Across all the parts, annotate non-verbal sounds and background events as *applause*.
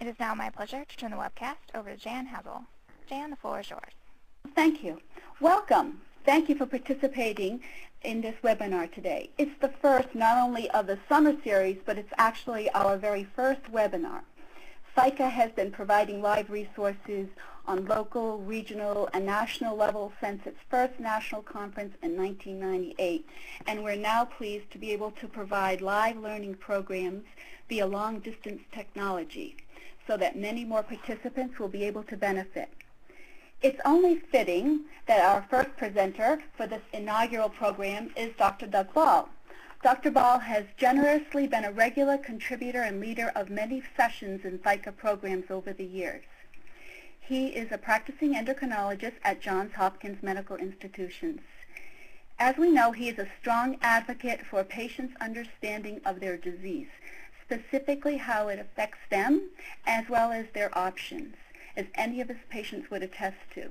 It is now my pleasure to turn the webcast over to Jan Halzel. Jan, the floor is yours. Thank you. Welcome. Thank you for participating in this webinar today. It's the first not only of the summer series, but it's actually our very first webinar. ThyCa has been providing live resources on local, regional, and national level since its first national conference in 1998, and we're now pleased to be able to provide live learning programs via long-distance technology so that many more participants will be able to benefit. It's only fitting that our first presenter for this inaugural program is Dr. Doug Ball. Dr. Ball has generously been a regular contributor and leader of many sessions in ThyCa programs over the years. He is a practicing endocrinologist at Johns Hopkins Medical Institutions. As we know, he is a strong advocate for patients' understanding of their disease, specifically how it affects them, as well as their options, as any of his patients would attest to.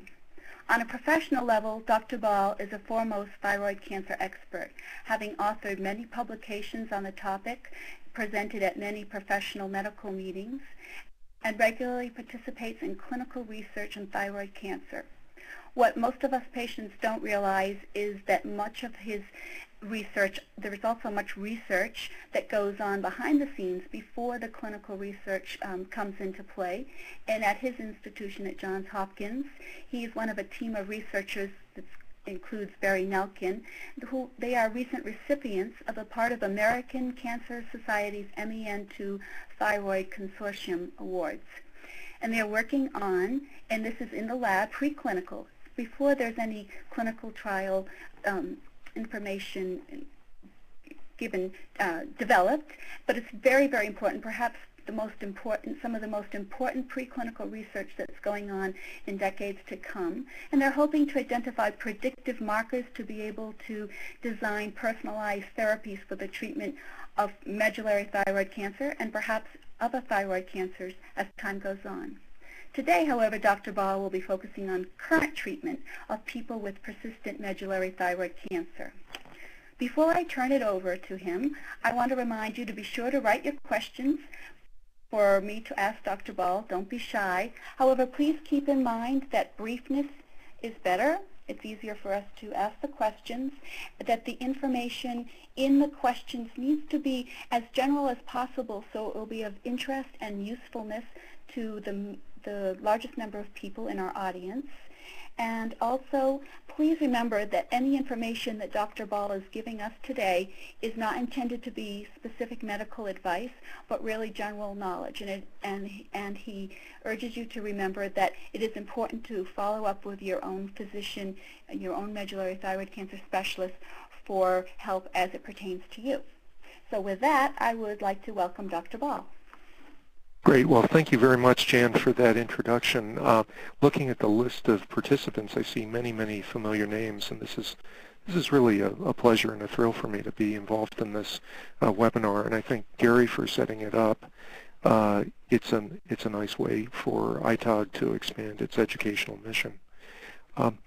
On a professional level, Dr. Ball is a foremost thyroid cancer expert, having authored many publications on the topic, presented at many professional medical meetings, and regularly participates in clinical research in thyroid cancer. What most of us patients don't realize is that much of his research, there is also much research that goes on behind the scenes before the clinical research um, comes into play. And at his institution at Johns Hopkins, he is one of a team of researchers that includes Barry Nelkin, who they are recent recipients of a part of American Cancer Society's MEN2 Thyroid Consortium Awards. And they are working on, and this is in the lab, preclinical, before there's any clinical trial um, information given, uh, developed, but it's very, very important, perhaps the most important, some of the most important preclinical research that's going on in decades to come. And they're hoping to identify predictive markers to be able to design personalized therapies for the treatment of medullary thyroid cancer and perhaps other thyroid cancers as time goes on. Today, however, Dr. Ball will be focusing on current treatment of people with persistent medullary thyroid cancer. Before I turn it over to him, I want to remind you to be sure to write your questions for me to ask Dr. Ball. Don't be shy. However, please keep in mind that briefness is better. It's easier for us to ask the questions, that the information in the questions needs to be as general as possible so it will be of interest and usefulness to the the largest number of people in our audience. And also, please remember that any information that Dr. Ball is giving us today is not intended to be specific medical advice, but really general knowledge. And, it, and, and he urges you to remember that it is important to follow up with your own physician, and your own medullary thyroid cancer specialist for help as it pertains to you. So with that, I would like to welcome Dr. Ball. Great. Well, thank you very much, Jan, for that introduction. Uh, looking at the list of participants, I see many, many familiar names, and this is this is really a, a pleasure and a thrill for me to be involved in this uh, webinar. And I thank Gary for setting it up. Uh, it's an it's a nice way for ITOG to expand its educational mission. Um,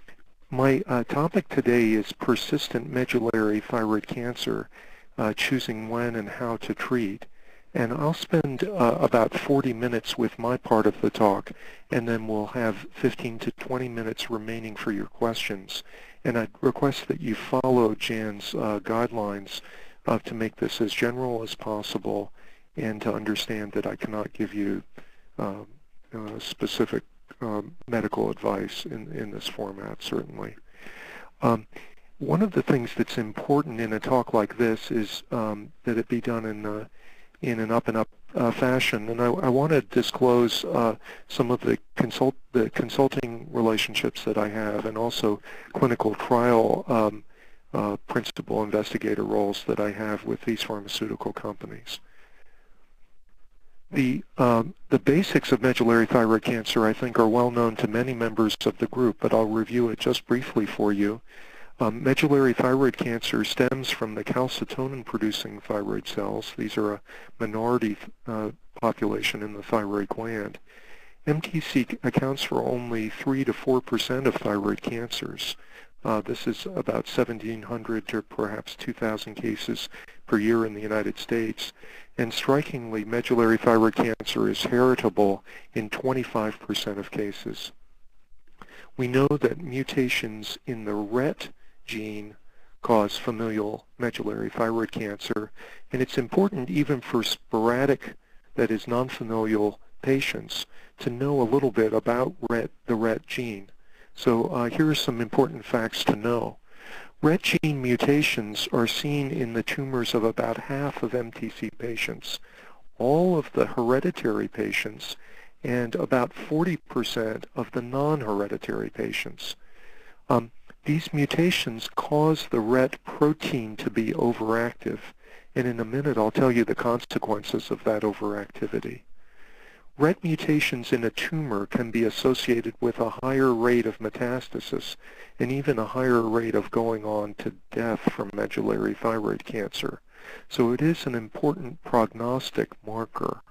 my uh, topic today is persistent medullary thyroid cancer, uh, choosing when and how to treat. And I'll spend uh, about 40 minutes with my part of the talk, and then we'll have 15 to 20 minutes remaining for your questions. And I'd request that you follow Jan's uh, guidelines uh, to make this as general as possible and to understand that I cannot give you um, uh, specific um, medical advice in, in this format, certainly. Um, one of the things that's important in a talk like this is um, that it be done in uh, in an up-and-up uh, fashion. And I, I want to disclose uh, some of the, consult, the consulting relationships that I have and also clinical trial um, uh, principal investigator roles that I have with these pharmaceutical companies. The, um, the basics of medullary thyroid cancer, I think, are well known to many members of the group, but I'll review it just briefly for you. Um, medullary thyroid cancer stems from the calcitonin-producing thyroid cells. These are a minority uh, population in the thyroid gland. MTC accounts for only 3 to 4 percent of thyroid cancers, Uh, this is about 1,700 to perhaps 2,000 cases per year in the United States. And strikingly, medullary thyroid cancer is heritable in 25% of cases. We know that mutations in the RET gene cause familial medullary thyroid cancer, and it's important even for sporadic, that is non-familial patients, to know a little bit about RET, the RET gene. So uh, here are some important facts to know. RET gene mutations are seen in the tumors of about half of MTC patients, all of the hereditary patients, and about 40% of the non-hereditary patients. Um, these mutations cause the RET protein to be overactive, and in a minute I'll tell you the consequences of that overactivity. RET mutations in a tumor can be associated with a higher rate of metastasis and even a higher rate of going on to death from medullary thyroid cancer. So it is an important prognostic marker.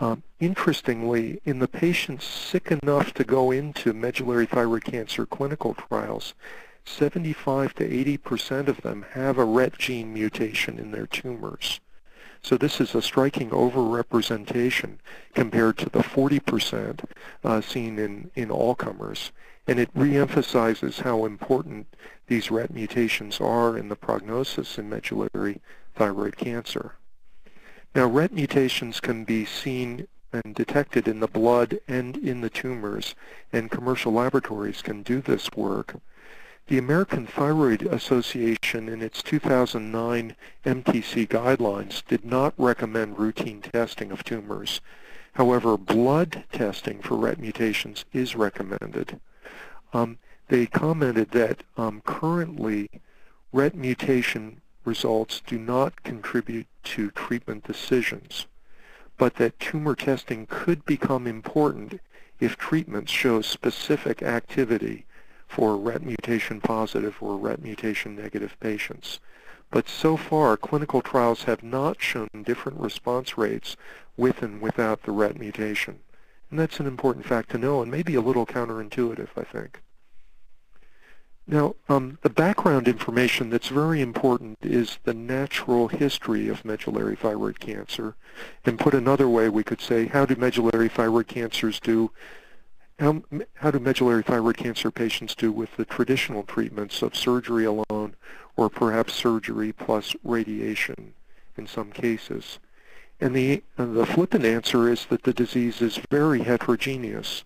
Um, interestingly, in the patients sick enough to go into medullary thyroid cancer clinical trials, 75 to 80 percent of them have a RET gene mutation in their tumors. So this is a striking overrepresentation compared to the 40% uh, seen in, in all comers. And it reemphasizes how important these RET mutations are in the prognosis in medullary thyroid cancer. Now, RET mutations can be seen and detected in the blood and in the tumors, and commercial laboratories can do this work. The American Thyroid Association in its 2009 MTC guidelines did not recommend routine testing of tumors. However, blood testing for RET mutations is recommended. Um, they commented that um, currently RET mutation results do not contribute to treatment decisions, but that tumor testing could become important if treatments show specific activity for RET mutation positive or RET mutation negative patients. But so far, clinical trials have not shown different response rates with and without the RET mutation. And that's an important fact to know and maybe a little counterintuitive, I think. Now, um, the background information that's very important is the natural history of medullary thyroid cancer. And put another way, we could say, how do medullary thyroid cancers do how, how do medullary thyroid cancer patients do with the traditional treatments of surgery alone or perhaps surgery plus radiation in some cases? And the, the flippant answer is that the disease is very heterogeneous.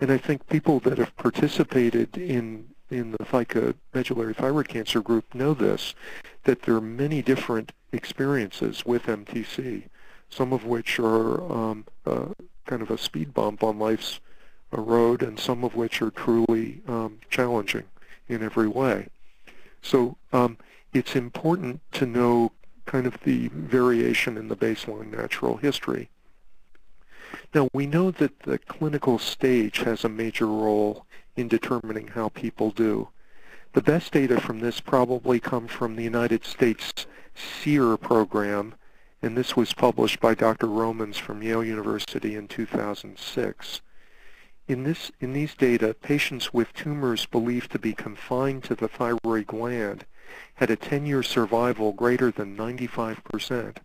And I think people that have participated in, in the ThyCa medullary thyroid cancer group know this, that there are many different experiences with MTC, some of which are um, uh, kind of a speed bump on life's a road and some of which are truly um, challenging in every way. So um, it's important to know kind of the variation in the baseline natural history. Now we know that the clinical stage has a major role in determining how people do. The best data from this probably come from the United States SEER program, and this was published by Dr. Romans from Yale University in 2006. In, this, in these data, patients with tumors believed to be confined to the thyroid gland had a 10-year survival greater than 95%.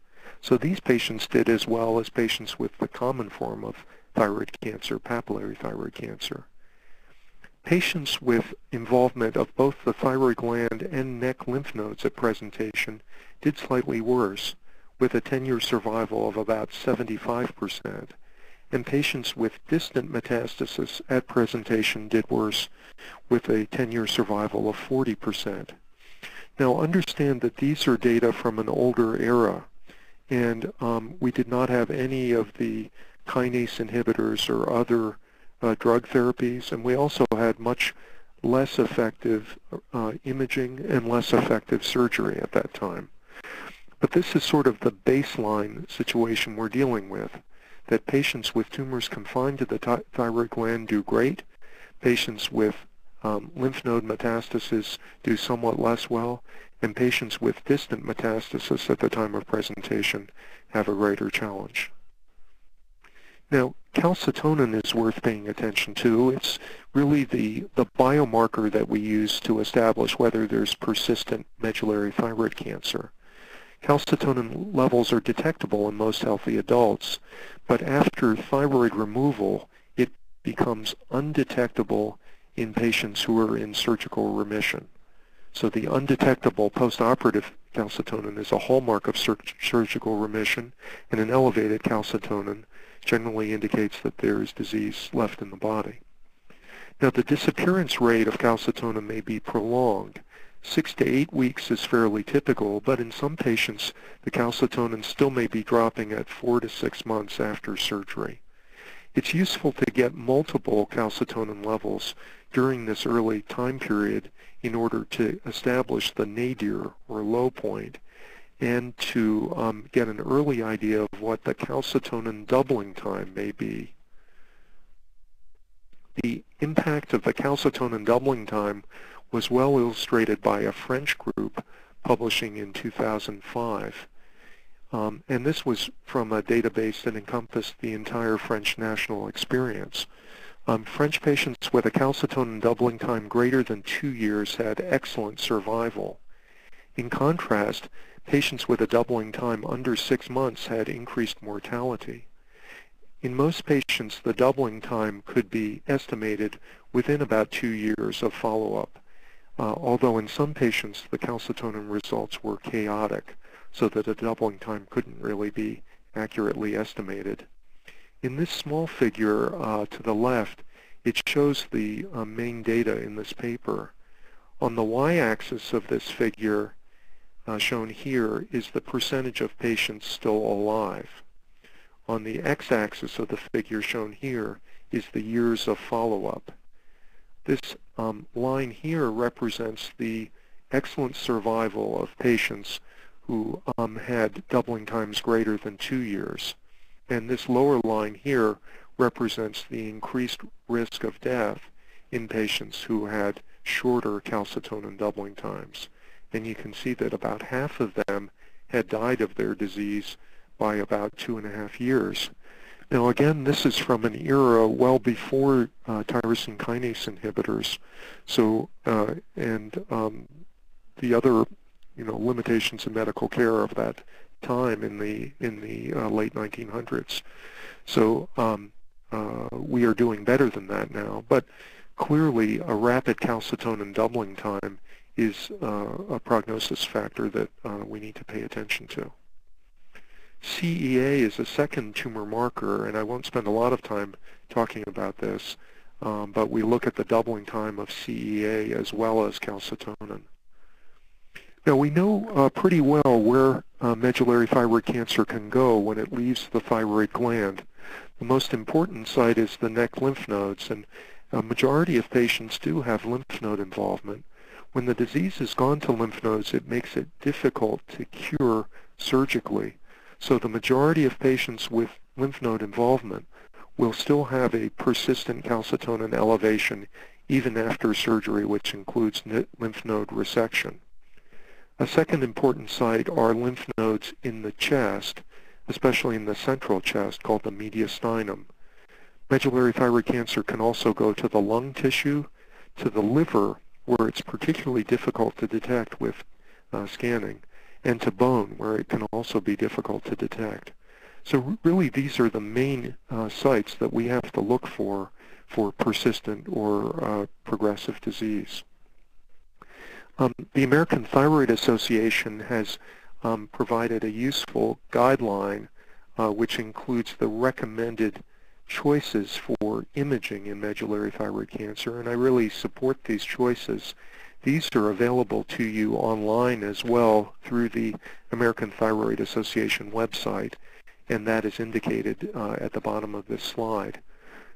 So these patients did as well as patients with the common form of thyroid cancer, papillary thyroid cancer. Patients with involvement of both the thyroid gland and neck lymph nodes at presentation did slightly worse, with a 10-year survival of about 75% and patients with distant metastasis at presentation did worse with a 10-year survival of 40%. Now understand that these are data from an older era, and um, we did not have any of the kinase inhibitors or other uh, drug therapies, and we also had much less effective uh, imaging and less effective surgery at that time. But this is sort of the baseline situation we're dealing with that patients with tumors confined to the thyroid gland do great. Patients with um, lymph node metastasis do somewhat less well, and patients with distant metastasis at the time of presentation have a greater challenge. Now, calcitonin is worth paying attention to. It's really the, the biomarker that we use to establish whether there's persistent medullary thyroid cancer. Calcitonin levels are detectable in most healthy adults, but after thyroid removal, it becomes undetectable in patients who are in surgical remission. So the undetectable postoperative calcitonin is a hallmark of sur surgical remission, and an elevated calcitonin generally indicates that there is disease left in the body. Now the disappearance rate of calcitonin may be prolonged. Six to eight weeks is fairly typical, but in some patients the calcitonin still may be dropping at four to six months after surgery. It's useful to get multiple calcitonin levels during this early time period in order to establish the nadir or low point and to um, get an early idea of what the calcitonin doubling time may be. The impact of the calcitonin doubling time was well illustrated by a French group publishing in 2005. Um, and this was from a database that encompassed the entire French national experience. Um, French patients with a calcitonin doubling time greater than two years had excellent survival. In contrast, patients with a doubling time under six months had increased mortality. In most patients, the doubling time could be estimated within about two years of follow-up, uh, although in some patients the calcitonin results were chaotic so that a doubling time couldn't really be accurately estimated. In this small figure uh, to the left, it shows the uh, main data in this paper. On the y-axis of this figure, uh, shown here, is the percentage of patients still alive. On the x-axis of the figure shown here is the years of follow-up. This um, line here represents the excellent survival of patients who um, had doubling times greater than two years. And this lower line here represents the increased risk of death in patients who had shorter calcitonin doubling times. And you can see that about half of them had died of their disease by about two and a half years. Now again, this is from an era well before uh, tyrosine kinase inhibitors. So, uh, and um, the other you know, limitations in medical care of that time in the in the uh, late 1900s. So um, uh, we are doing better than that now, but clearly a rapid calcitonin doubling time is uh, a prognosis factor that uh, we need to pay attention to. CEA is a second tumor marker, and I won't spend a lot of time talking about this, um, but we look at the doubling time of CEA as well as calcitonin. Now we know uh, pretty well where uh, medullary thyroid cancer can go when it leaves the thyroid gland. The most important site is the neck lymph nodes, and a majority of patients do have lymph node involvement. When the disease has gone to lymph nodes, it makes it difficult to cure surgically. So the majority of patients with lymph node involvement will still have a persistent calcitonin elevation even after surgery, which includes lymph node resection. A second important site are lymph nodes in the chest, especially in the central chest, called the mediastinum. Medullary thyroid cancer can also go to the lung tissue, to the liver, where it's particularly difficult to detect with uh, scanning, and to bone, where it can also be difficult to detect. So really these are the main uh, sites that we have to look for for persistent or uh, progressive disease. Um, the American Thyroid Association has um, provided a useful guideline uh, which includes the recommended choices for imaging in medullary thyroid cancer, and I really support these choices. These are available to you online as well through the American Thyroid Association website, and that is indicated uh, at the bottom of this slide.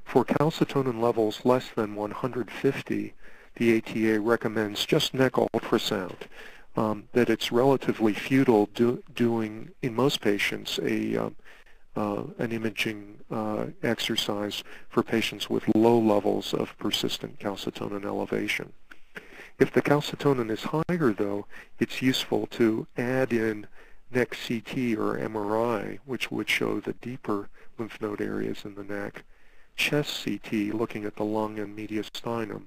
For calcitonin levels less than 150, the ATA recommends just neck ultrasound, um, that it's relatively futile do, doing, in most patients, a um, uh, an imaging uh, exercise for patients with low levels of persistent calcitonin elevation. If the calcitonin is higher, though, it's useful to add in neck CT or MRI, which would show the deeper lymph node areas in the neck, chest CT looking at the lung and mediastinum,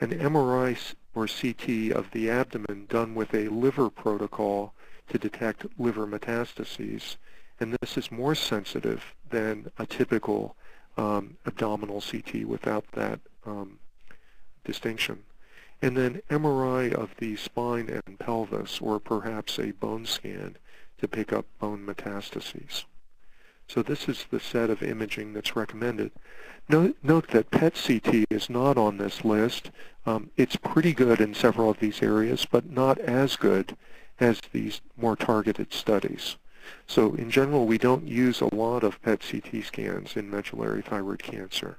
an MRI or CT of the abdomen done with a liver protocol to detect liver metastases, and this is more sensitive than a typical um, abdominal CT without that um, distinction. And then MRI of the spine and pelvis, or perhaps a bone scan to pick up bone metastases. So this is the set of imaging that's recommended. Note, note that PET CT is not on this list. Um, it's pretty good in several of these areas, but not as good as these more targeted studies. So in general, we don't use a lot of PET CT scans in medullary thyroid cancer.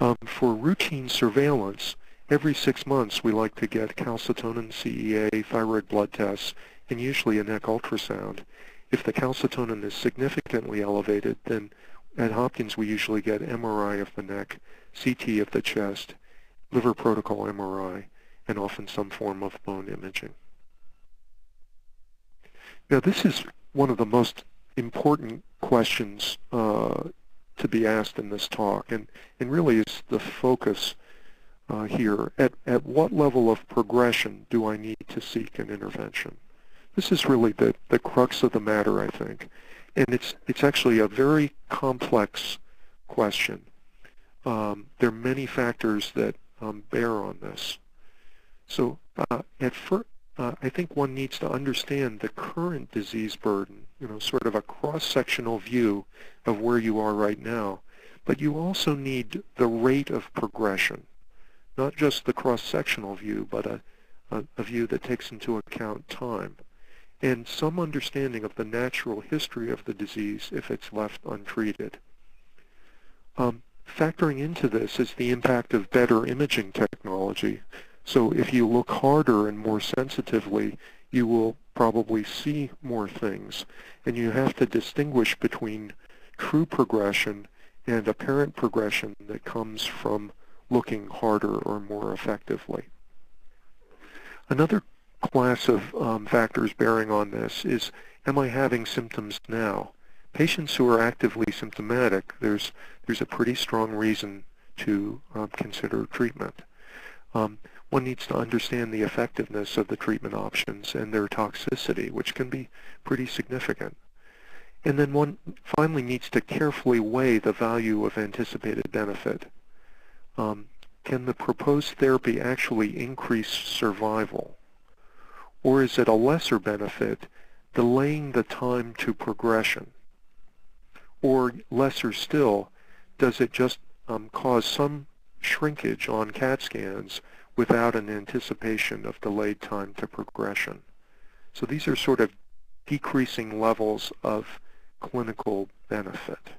Um, for routine surveillance, every six months we like to get calcitonin, CEA, thyroid blood tests, and usually a neck ultrasound. If the calcitonin is significantly elevated, then at Hopkins we usually get MRI of the neck, CT of the chest, liver protocol MRI, and often some form of bone imaging. Now this is one of the most important questions uh, to be asked in this talk, and, and really is the focus uh, here. At, at what level of progression do I need to seek an intervention? This is really the, the crux of the matter, I think. And it's, it's actually a very complex question. Um, there are many factors that um, bear on this. So uh, at first, uh, I think one needs to understand the current disease burden, you know, sort of a cross-sectional view of where you are right now. But you also need the rate of progression, not just the cross-sectional view, but a, a, a view that takes into account time and some understanding of the natural history of the disease if it's left untreated. Um, factoring into this is the impact of better imaging technology so if you look harder and more sensitively, you will probably see more things. And you have to distinguish between true progression and apparent progression that comes from looking harder or more effectively. Another class of um, factors bearing on this is, am I having symptoms now? Patients who are actively symptomatic, there's, there's a pretty strong reason to um, consider treatment. Um, one needs to understand the effectiveness of the treatment options and their toxicity, which can be pretty significant. And then one finally needs to carefully weigh the value of anticipated benefit. Um, can the proposed therapy actually increase survival? Or is it a lesser benefit, delaying the time to progression? Or lesser still, does it just um, cause some shrinkage on CAT scans without an anticipation of delayed time to progression. So these are sort of decreasing levels of clinical benefit.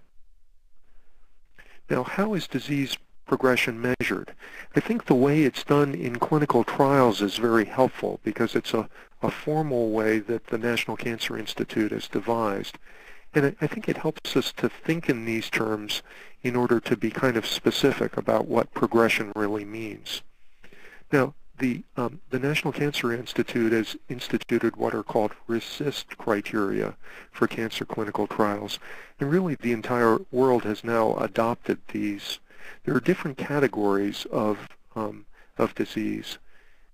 Now, how is disease progression measured? I think the way it's done in clinical trials is very helpful because it's a, a formal way that the National Cancer Institute has devised. And I think it helps us to think in these terms in order to be kind of specific about what progression really means. Now, the, um, the National Cancer Institute has instituted what are called RECIST criteria for cancer clinical trials. And really the entire world has now adopted these. There are different categories of, um, of disease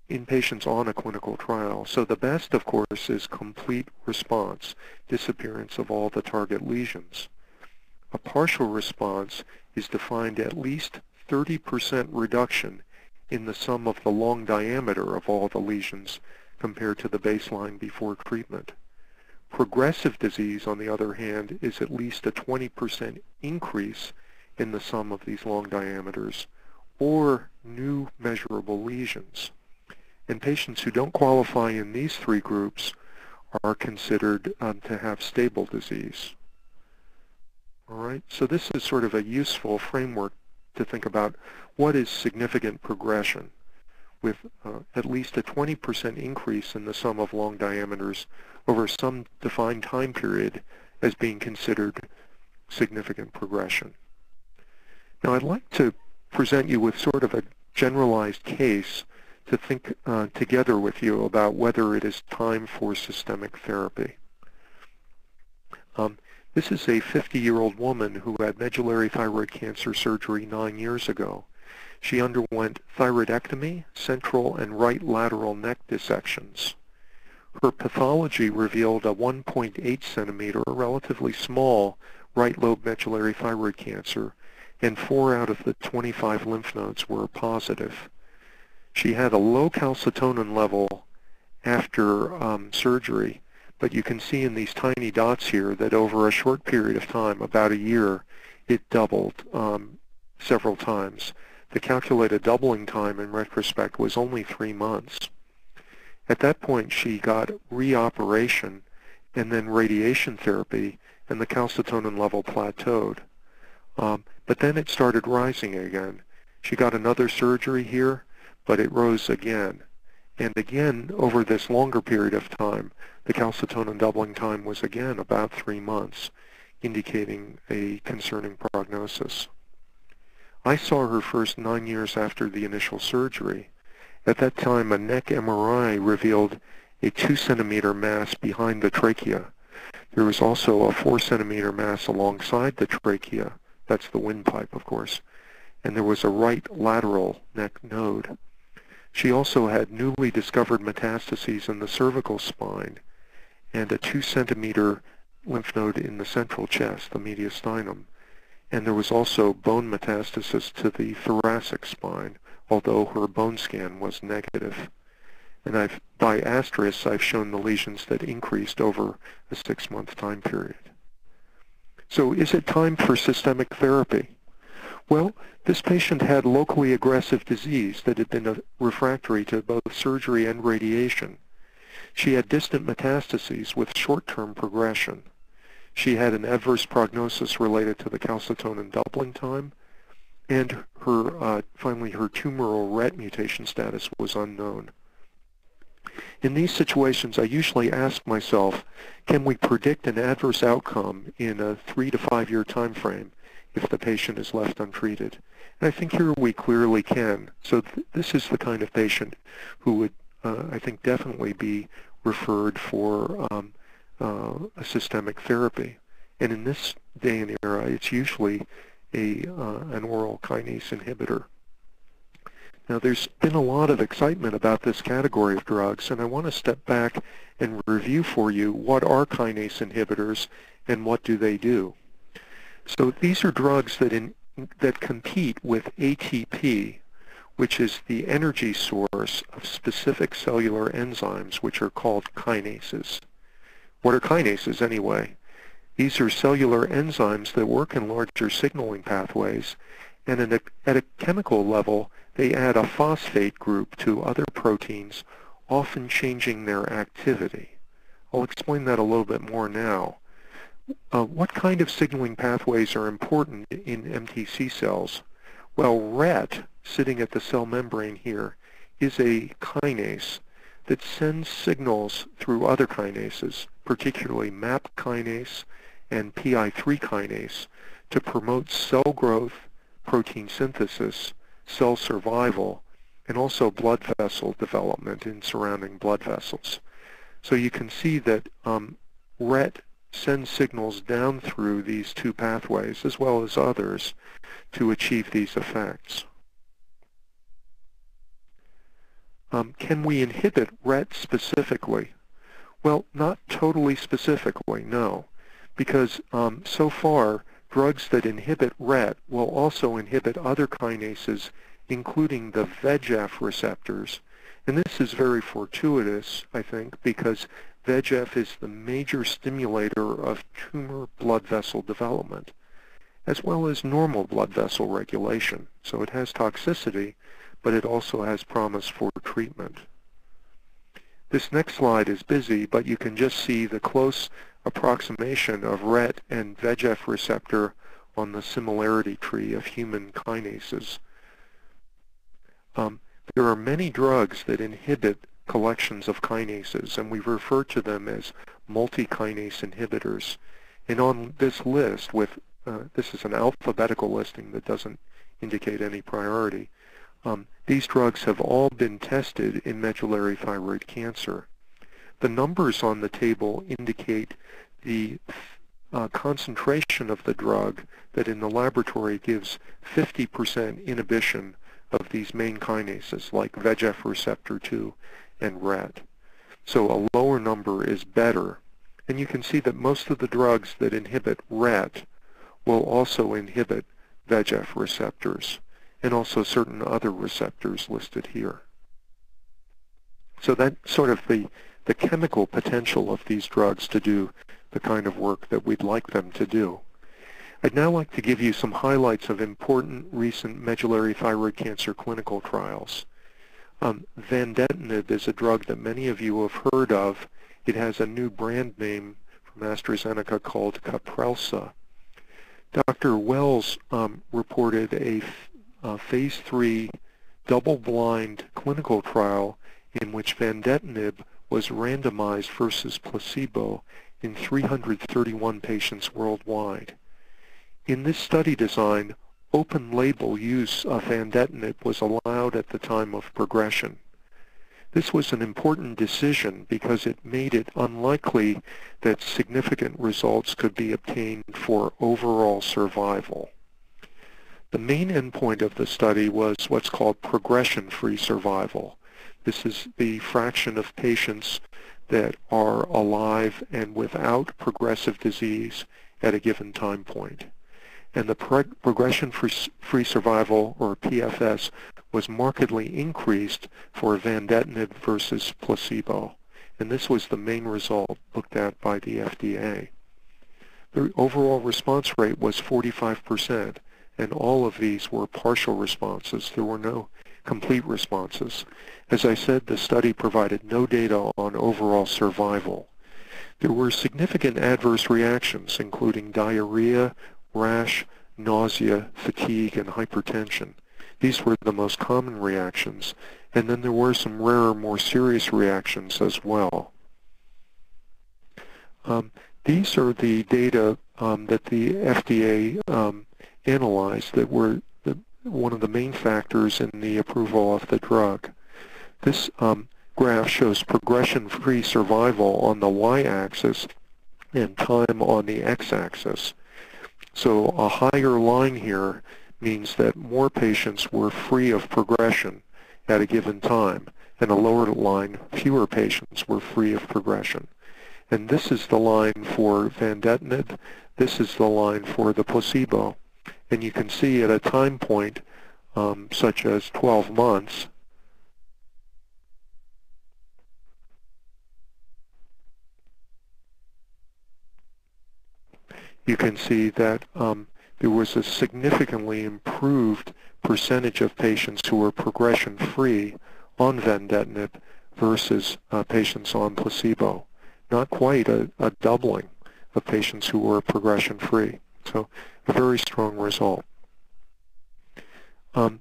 in patients on a clinical trial. So the best, of course, is complete response, disappearance of all the target lesions. A partial response is defined at least 30% reduction in the sum of the long diameter of all the lesions compared to the baseline before treatment. Progressive disease, on the other hand, is at least a 20% increase in the sum of these long diameters or new measurable lesions. And patients who don't qualify in these three groups are considered um, to have stable disease. All right, so this is sort of a useful framework to think about what is significant progression with uh, at least a 20% increase in the sum of long diameters over some defined time period as being considered significant progression. Now I'd like to present you with sort of a generalized case to think uh, together with you about whether it is time for systemic therapy. Um, this is a 50-year-old woman who had medullary thyroid cancer surgery nine years ago. She underwent thyroidectomy, central and right lateral neck dissections. Her pathology revealed a 1.8 centimeter, relatively small, right lobe medullary thyroid cancer, and 4 out of the 25 lymph nodes were positive. She had a low calcitonin level after um, surgery, but you can see in these tiny dots here that over a short period of time, about a year, it doubled um, several times. The calculated doubling time in retrospect was only three months. At that point, she got reoperation and then radiation therapy, and the calcitonin level plateaued. Um, but then it started rising again. She got another surgery here, but it rose again. And again, over this longer period of time, the calcitonin doubling time was again about three months, indicating a concerning prognosis. I saw her first nine years after the initial surgery, at that time, a neck MRI revealed a 2 centimeter mass behind the trachea. There was also a 4 centimeter mass alongside the trachea. That's the windpipe, of course. And there was a right lateral neck node. She also had newly discovered metastases in the cervical spine and a 2 centimeter lymph node in the central chest, the mediastinum. And there was also bone metastasis to the thoracic spine although her bone scan was negative. And I've, by asterisk, I've shown the lesions that increased over a six-month time period. So is it time for systemic therapy? Well, this patient had locally aggressive disease that had been refractory to both surgery and radiation. She had distant metastases with short-term progression. She had an adverse prognosis related to the calcitonin doubling time, and her uh, finally her tumoral RET mutation status was unknown. In these situations, I usually ask myself, can we predict an adverse outcome in a three to five year time frame if the patient is left untreated? And I think here we clearly can. So th this is the kind of patient who would, uh, I think, definitely be referred for um, uh, a systemic therapy. And in this day and era, it's usually a, uh, an oral kinase inhibitor. Now there's been a lot of excitement about this category of drugs and I want to step back and review for you what are kinase inhibitors and what do they do. So these are drugs that, in, that compete with ATP, which is the energy source of specific cellular enzymes which are called kinases. What are kinases anyway? These are cellular enzymes that work in larger signaling pathways, and a, at a chemical level, they add a phosphate group to other proteins, often changing their activity. I'll explain that a little bit more now. Uh, what kind of signaling pathways are important in MTC cells? Well, RET, sitting at the cell membrane here, is a kinase that sends signals through other kinases, particularly MAP kinase and PI3 kinase to promote cell growth, protein synthesis, cell survival, and also blood vessel development in surrounding blood vessels. So you can see that um, RET sends signals down through these two pathways as well as others to achieve these effects. Um, can we inhibit RET specifically? Well, not totally specifically, no because um, so far drugs that inhibit RET will also inhibit other kinases, including the VEGF receptors. And this is very fortuitous, I think, because VEGF is the major stimulator of tumor blood vessel development, as well as normal blood vessel regulation. So it has toxicity, but it also has promise for treatment. This next slide is busy, but you can just see the close approximation of RET and VEGF receptor on the similarity tree of human kinases. Um, there are many drugs that inhibit collections of kinases, and we refer to them as multi-kinase inhibitors. And on this list, with uh, this is an alphabetical listing that doesn't indicate any priority, Um, these drugs have all been tested in medullary thyroid cancer. The numbers on the table indicate the uh, concentration of the drug that in the laboratory gives 50% inhibition of these main kinases like VEGF receptor 2 and RET. So a lower number is better. And you can see that most of the drugs that inhibit RET will also inhibit VEGF receptors and also certain other receptors listed here. So that's sort of the, the chemical potential of these drugs to do the kind of work that we'd like them to do. I'd now like to give you some highlights of important recent medullary thyroid cancer clinical trials. Um, vandetanib is a drug that many of you have heard of. It has a new brand name from AstraZeneca called Caprelsa. Dr. Wells um, reported a, phase 3 double-blind clinical trial in which vandetanib was randomized versus placebo in 331 patients worldwide. In this study design, open-label use of vandetanib was allowed at the time of progression. This was an important decision because it made it unlikely that significant results could be obtained for overall survival. The main endpoint of the study was what's called progression-free survival. This is the fraction of patients that are alive and without progressive disease at a given time point and the progression-free survival, or PFS, was markedly increased for vandetanib versus placebo. And this was the main result looked at by the FDA. The overall response rate was 45%, and all of these were partial responses. There were no complete responses. As I said, the study provided no data on overall survival. There were significant adverse reactions, including diarrhea, rash, nausea, fatigue, and hypertension. These were the most common reactions, and then there were some rarer, more serious reactions as well. Um, these are the data um, that the FDA um, analyzed that were the, one of the main factors in the approval of the drug. This um, graph shows progression-free survival on the y-axis and time on the x-axis. So a higher line here means that more patients were free of progression at a given time, and a lower line, fewer patients were free of progression. And this is the line for vandetanib. This is the line for the placebo. And you can see at a time point um, such as 12 months, you can see that um, there was a significantly improved percentage of patients who were progression-free on vandetanib versus uh, patients on placebo. Not quite a, a doubling of patients who were progression-free. So a very strong result. Um,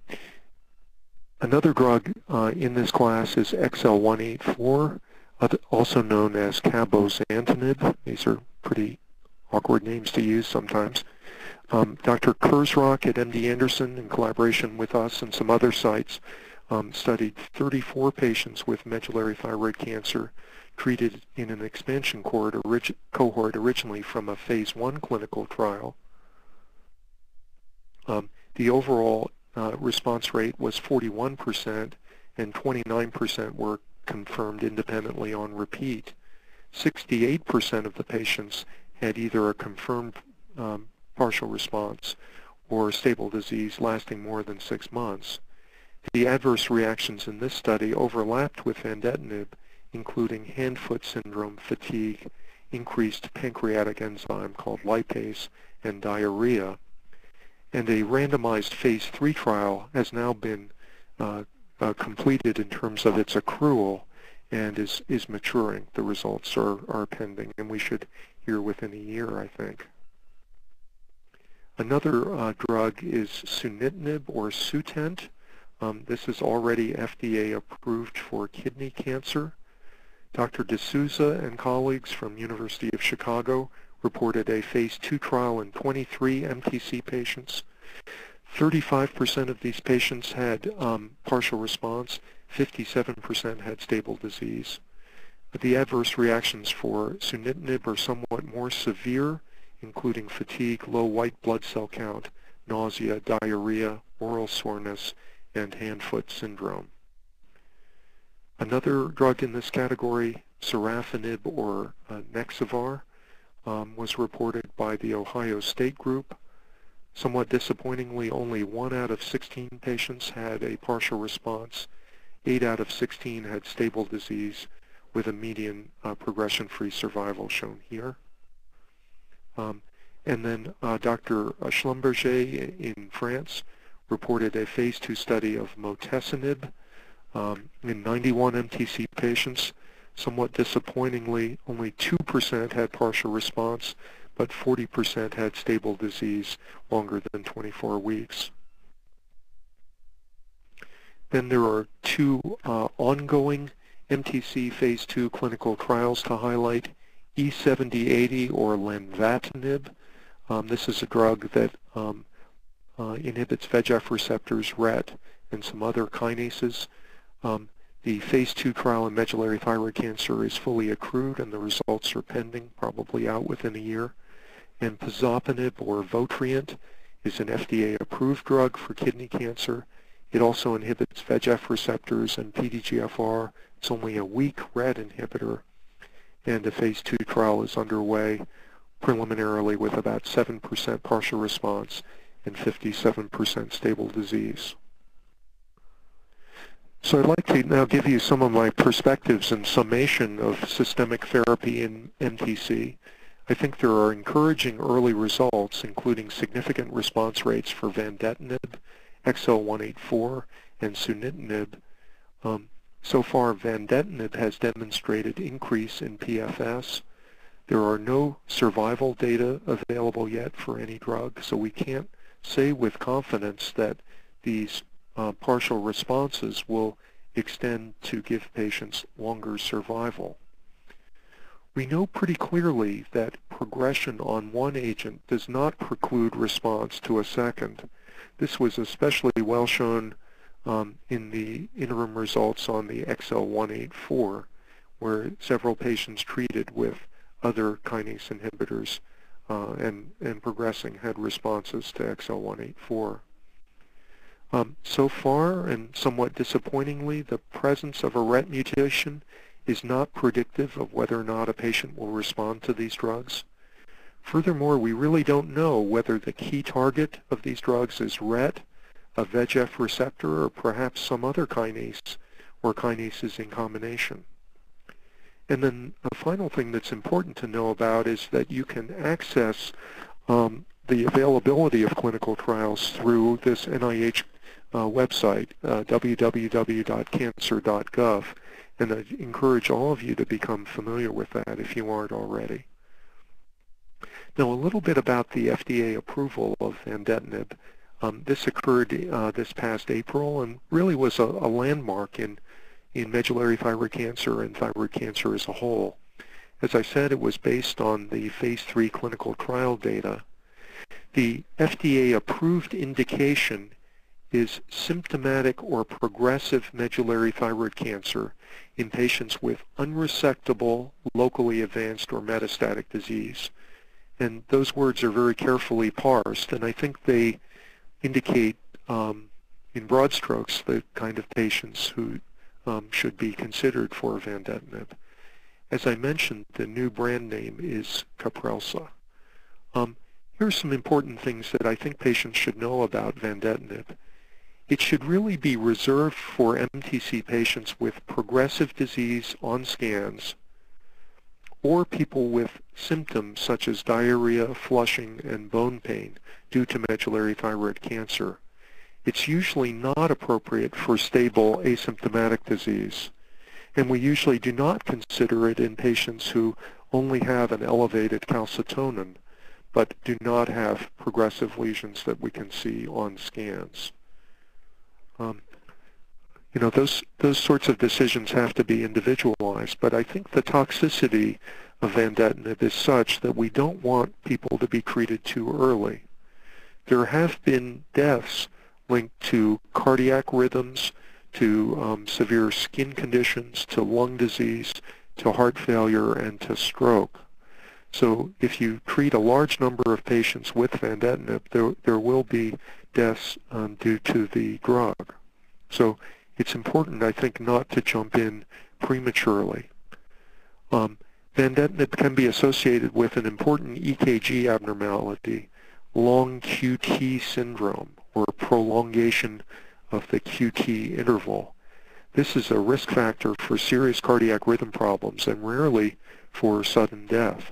another drug uh, in this class is XL184, also known as cabozantinib. These are pretty awkward names to use sometimes. Um, Dr. Kurzrock at MD Anderson, in collaboration with us and some other sites, um, studied 34 patients with medullary thyroid cancer treated in an expansion cohort, orig cohort originally from a phase one clinical trial. Um, the overall uh, response rate was 41% and 29% were confirmed independently on repeat. 68% of the patients had either a confirmed um, partial response or stable disease lasting more than six months. The adverse reactions in this study overlapped with vandetanib, including hand-foot syndrome, fatigue, increased pancreatic enzyme called lipase, and diarrhea. And a randomized phase 3 trial has now been uh, uh, completed in terms of its accrual and is, is maturing. The results are, are pending, and we should here within a year, I think. Another uh, drug is sunitinib or Sutent. Um, this is already FDA approved for kidney cancer. Dr. D'Souza and colleagues from University of Chicago reported a phase 2 trial in 23 MTC patients. 35% of these patients had um, partial response, 57% had stable disease. The adverse reactions for sunitinib are somewhat more severe, including fatigue, low white blood cell count, nausea, diarrhea, oral soreness, and hand-foot syndrome. Another drug in this category, sorafenib or uh, Nexavar, um, was reported by the Ohio State Group. Somewhat disappointingly, only 1 out of 16 patients had a partial response. 8 out of 16 had stable disease with a median uh, progression-free survival shown here. Um, and then uh, Dr. Schlumberger in France reported a phase 2 study of motesanib um, in 91 MTC patients. Somewhat disappointingly, only 2% had partial response, but 40% had stable disease longer than 24 weeks. Then there are two uh, ongoing MTC phase 2 clinical trials to highlight, E7080 or lenvatinib. Um, this is a drug that um, uh, inhibits VEGF receptors, RET, and some other kinases. Um, the phase 2 trial in medullary thyroid cancer is fully accrued and the results are pending, probably out within a year. And pazopanib or Votrient is an FDA-approved drug for kidney cancer. It also inhibits VEGF receptors and PDGFR. It's only a weak RET inhibitor. And a phase 2 trial is underway preliminarily with about 7% partial response and 57% stable disease. So I'd like to now give you some of my perspectives and summation of systemic therapy in MTC. I think there are encouraging early results, including significant response rates for vandetanib, XL184, and sunitinib. Um, so far, vandetanib has demonstrated increase in PFS. There are no survival data available yet for any drug, so we can't say with confidence that these uh, partial responses will extend to give patients longer survival. We know pretty clearly that progression on one agent does not preclude response to a second. This was especially well shown um, in the interim results on the XL184, where several patients treated with other kinase inhibitors uh, and, and progressing had responses to XL184. Um, so far, and somewhat disappointingly, the presence of a RET mutation is not predictive of whether or not a patient will respond to these drugs. Furthermore, we really don't know whether the key target of these drugs is RET, a VEGF receptor, or perhaps some other kinase or kinases in combination. And then a final thing that's important to know about is that you can access um, the availability of clinical trials through this NIH uh, website, uh, www.cancer.gov, and I encourage all of you to become familiar with that if you aren't already. Now, a little bit about the FDA approval of vandetanib. Um, this occurred uh, this past April and really was a, a landmark in in medullary thyroid cancer and thyroid cancer as a whole. As I said, it was based on the phase 3 clinical trial data. The FDA-approved indication is symptomatic or progressive medullary thyroid cancer in patients with unresectable, locally advanced, or metastatic disease. And those words are very carefully parsed, and I think they indicate um, in broad strokes the kind of patients who um, should be considered for vandetanib. As I mentioned, the new brand name is Caprelsa. Um, here are some important things that I think patients should know about vandetanib. It should really be reserved for MTC patients with progressive disease on scans or people with symptoms such as diarrhea, flushing, and bone pain due to medullary thyroid cancer it's usually not appropriate for stable asymptomatic disease. And we usually do not consider it in patients who only have an elevated calcitonin, but do not have progressive lesions that we can see on scans. Um, you know, those, those sorts of decisions have to be individualized, but I think the toxicity of vandetanib is such that we don't want people to be treated too early. there have been deaths linked to cardiac rhythms, to um, severe skin conditions, to lung disease, to heart failure, and to stroke. So if you treat a large number of patients with vandetanib, there, there will be deaths um, due to the drug. So it's important, I think, not to jump in prematurely. Um, vandetanib can be associated with an important EKG abnormality, long QT syndrome, or prolongation of the QT interval. This is a risk factor for serious cardiac rhythm problems and rarely for sudden death.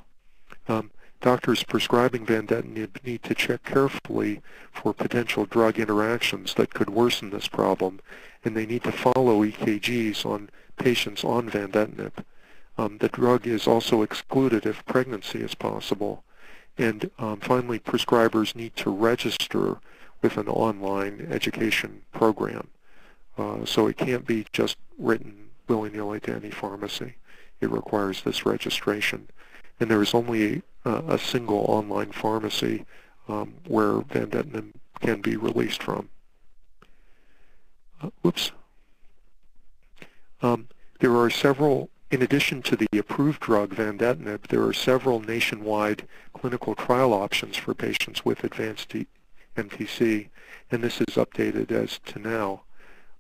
Um, doctors prescribing vandetanib need to check carefully for potential drug interactions that could worsen this problem, and they need to follow EKGs on patients on vandetanib. Um, the drug is also excluded if pregnancy is possible. And um, finally, prescribers need to register with an online education program. Uh, so it can't be just written willy-nilly to any pharmacy. It requires this registration. And there is only a, a single online pharmacy um, where vandetanib can be released from. Uh, whoops. Um, there are several, in addition to the approved drug vandetanib, there are several nationwide clinical trial options for patients with advanced MTC, and this is updated as to now.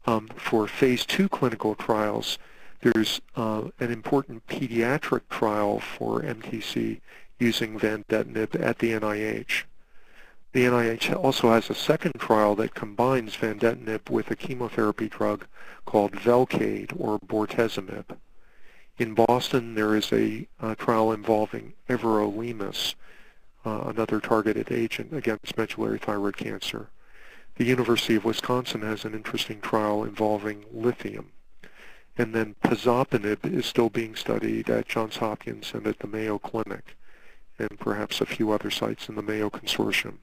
Um, for phase two clinical trials, there's uh, an important pediatric trial for MTC using vandetanib at the NIH. The NIH also has a second trial that combines vandetanib with a chemotherapy drug called Velcade or bortezomib. In Boston, there is a, a trial involving everolimus, uh, another targeted agent against medullary thyroid cancer. The University of Wisconsin has an interesting trial involving lithium. And then pazopanib is still being studied at Johns Hopkins and at the Mayo Clinic, and perhaps a few other sites in the Mayo Consortium.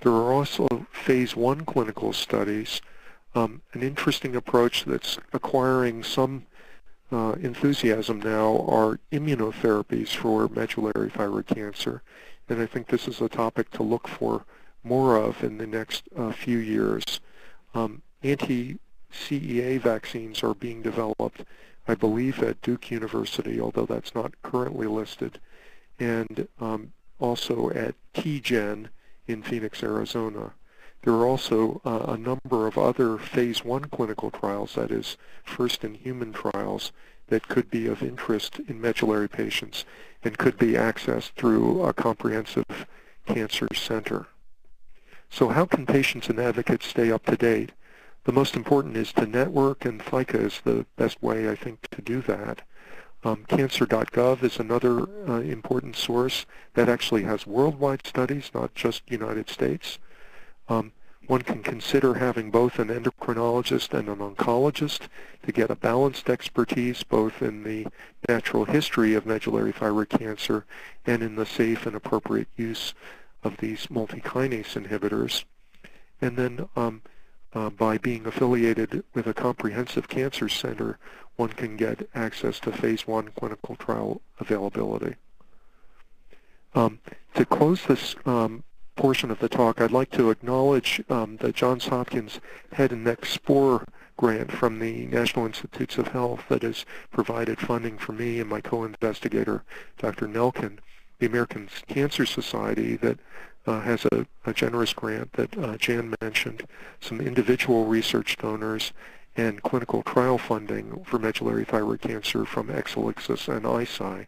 There are also phase one clinical studies, um, an interesting approach that's acquiring some uh, enthusiasm now are immunotherapies for medullary thyroid cancer. And I think this is a topic to look for more of in the next uh, few years. Um, Anti-CEA vaccines are being developed, I believe, at Duke University, although that's not currently listed, and um, also at TGen in Phoenix, Arizona. There are also uh, a number of other phase one clinical trials, that is, first in human trials, that could be of interest in medullary patients and could be accessed through a comprehensive cancer center. So how can patients and advocates stay up to date? The most important is to network, and ThyCa is the best way, I think, to do that. Um, cancer.gov is another uh, important source that actually has worldwide studies, not just United States. Um, one can consider having both an endocrinologist and an oncologist to get a balanced expertise both in the natural history of medullary thyroid cancer and in the safe and appropriate use of these multi-kinase inhibitors. And then um, uh, by being affiliated with a comprehensive cancer center, one can get access to phase one clinical trial availability. Um, to close this um, portion of the talk, I'd like to acknowledge um, the Johns Hopkins Head and Neck SPORE grant from the National Institutes of Health that has provided funding for me and my co-investigator, Dr. Nelkin. The American Cancer Society that uh, has a, a, generous grant that uh, Jan mentioned, some individual research donors, and clinical trial funding for medullary thyroid cancer from Exelixis and Eisai.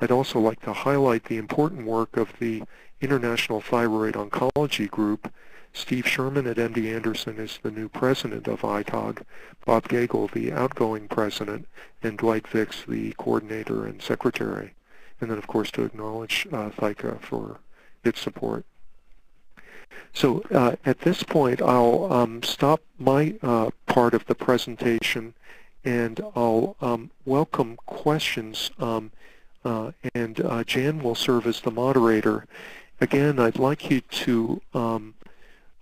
I'd also like to highlight the important work of the International Thyroid Oncology Group. Steve Sherman at MD Anderson is the new president of ITOG, Bob Gagel the outgoing president, and Dwight Vicks the coordinator and secretary. And then, of course, to acknowledge uh, for its support. So uh, at this point, I'll um, stop my uh, part of the presentation and I'll um, welcome questions um, uh, and uh, Jan will serve as the moderator. Again, I'd like you to um,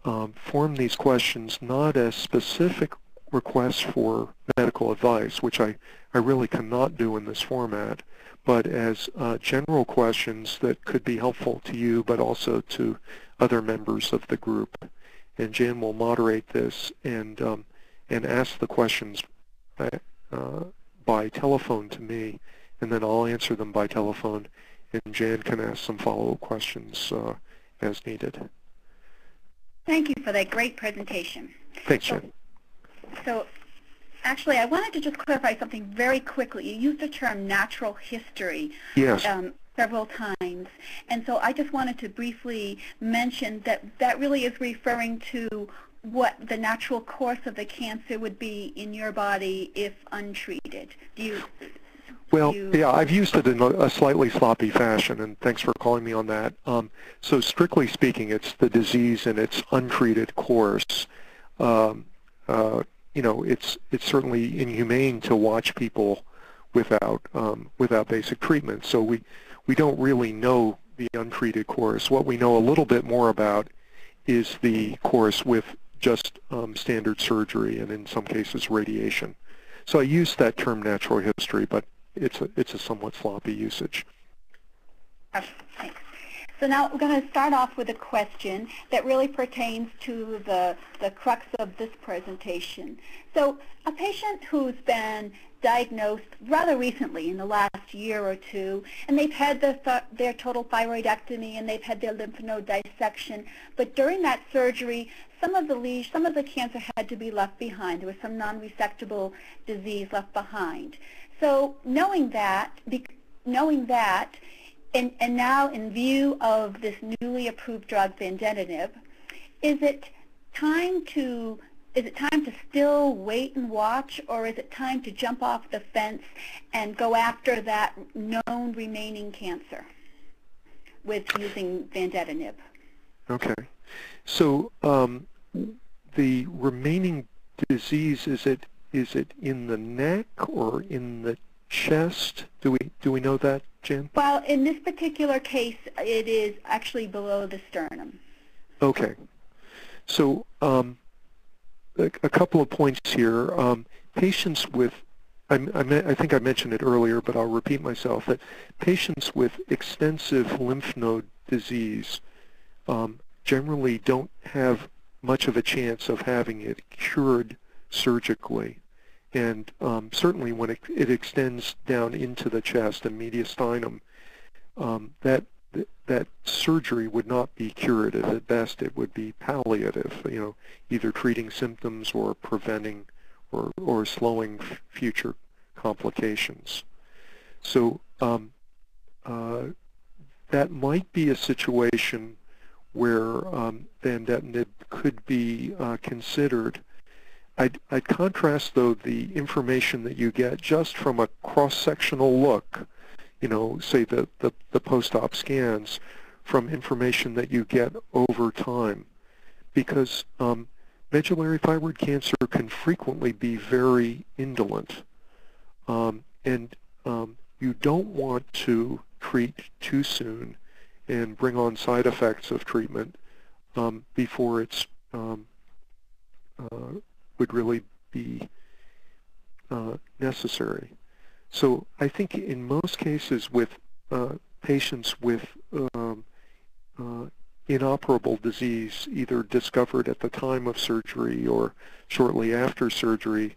um, form these questions not as specific requests for medical advice, which I, I really cannot do in this format, but as uh, general questions that could be helpful to you, but also to other members of the group. And Jan will moderate this and, um, and ask the questions uh, uh, by telephone to me, and then I'll answer them by telephone, and Jan can ask some follow-up questions uh, as needed. Thank you for that great presentation. Thanks, so, Jan. So actually, I wanted to just clarify something very quickly. You used the term natural history. Yes. Um, several times. And so I just wanted to briefly mention that that really is referring to what the natural course of the cancer would be in your body if untreated. Do you well, yeah, I've used it in a, slightly sloppy fashion, and thanks for calling me on that. Um, so strictly speaking, it's the disease in its untreated course. Um, uh, you know, it's it's certainly inhumane to watch people without um, without basic treatment. So we we don't really know the untreated course. What we know a little bit more about is the course with just um, standard surgery and in some cases radiation. So I use that term natural history, but it's a, it's a somewhat sloppy usage. So now we're going to start off with a question that really pertains to the, the crux of this presentation. So a patient who's been diagnosed rather recently in the last year or two, and they've had the th their total thyroidectomy and they've had their lymph node dissection, but during that surgery, some of the lesion, some of the cancer had to be left behind. There was some non-resectable disease left behind. So knowing that, knowing that, and, and now in view of this newly approved drug, vandetanib, is it time to is it time to still wait and watch, or is it time to jump off the fence and go after that known remaining cancer with using vandetanib? Okay. So um, the remaining disease, is it is it in the neck or in the chest? Do we do we know that, Jan? Well, in this particular case, it is actually below the sternum. Okay. So um, a, a, couple of points here. Um, patients with, I, I, I, think I mentioned it earlier, but I'll repeat myself, that patients with extensive lymph node disease um, generally don't have much of a chance of having it cured surgically. And um, certainly when it, it, extends down into the chest and mediastinum, um, that that surgery would not be curative. At best, it would be palliative, you know, either treating symptoms or preventing or, or slowing future complications. So um, uh, that might be a situation where um, could be uh, considered I'd, I'd contrast, though, the information that you get just from a cross-sectional look, you know, say the, the, the post-op scans, from information that you get over time. Because um, medullary thyroid cancer can frequently be very indolent. Um, and um, you don't want to treat too soon and bring on side effects of treatment um, before it's um, uh, would really be uh, necessary. So I think in most cases with uh, patients with um, uh, inoperable disease, either discovered at the time of surgery or shortly after surgery,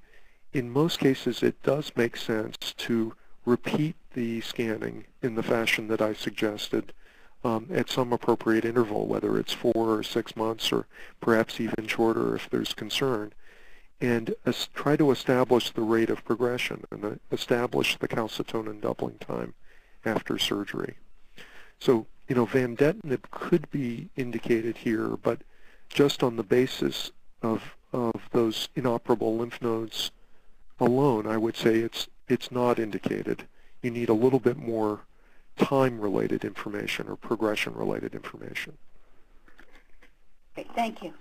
in most cases it does make sense to repeat the scanning in the fashion that I suggested um, at some appropriate interval, whether it's four or six months or perhaps even shorter if there's concern and try to establish the rate of progression and establish the calcitonin doubling time after surgery. So, you know, vandetanib could be indicated here, but just on the basis of, of those inoperable lymph nodes alone, I would say it's, it's not indicated. You need a little bit more time-related information or progression-related information. Great, thank you.